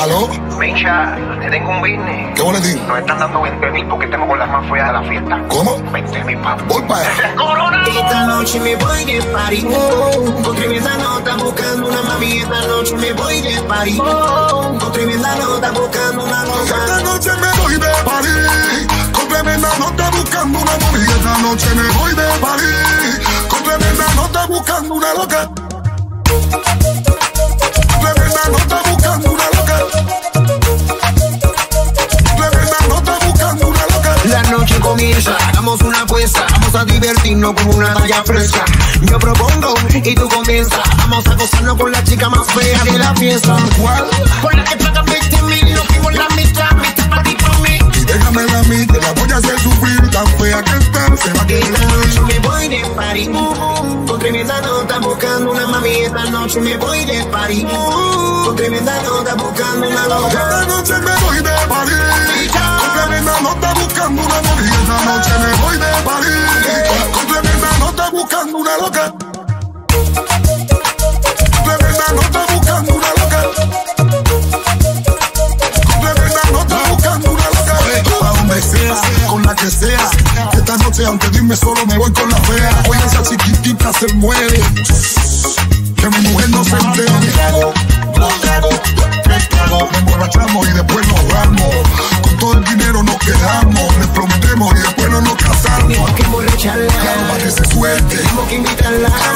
¿Aló? Mencha, te tengo un business. ¿Qué di? Nos están dando 20 mil porque tengo con las más feas de la fiesta. ¿Cómo? 20 mil, papá. Voy para allá. ¡Corona! Esta noche me voy de party Con tremenda nota buscando una mami Esta noche me voy de party Con tremenda nota buscando una Esta loca noche me voy de París. Con tremenda nota buscando una movida. Esta noche me voy de París. Con tremenda nota buscando una loca. Vamos a divertirnos con una talla fresca. Yo propongo y tú comienzas. Vamos a gozarnos con la chica más fea de la fiesta. ¿Cuál? Con la que pagan 20 mil, nos fuimos la mitad Mitad para ti, para mí. Y déjame a mí que la voy a hacer sufrir. Tan fea que está, se va a Esta quedar. noche me voy de party Con tremenda nota buscando una mami. Esta noche me voy de party Con tremenda nota buscando una loca. Esta noche me voy una loca. Tremenda nota buscando una loca. Con tremenda nota buscando una loca. A donde sea, con la que sea. Esta noche, aunque dime solo, me voy con la fea. Hoy esa chiquitita se muere. Que mi mujer no se entere. Me emborrachamos y después nos vamos. Con todo el dinero nos quedamos, les prometemos y después no nos casamos. Tengo que emborracharla Suelte, Tengo que invitarla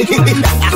あ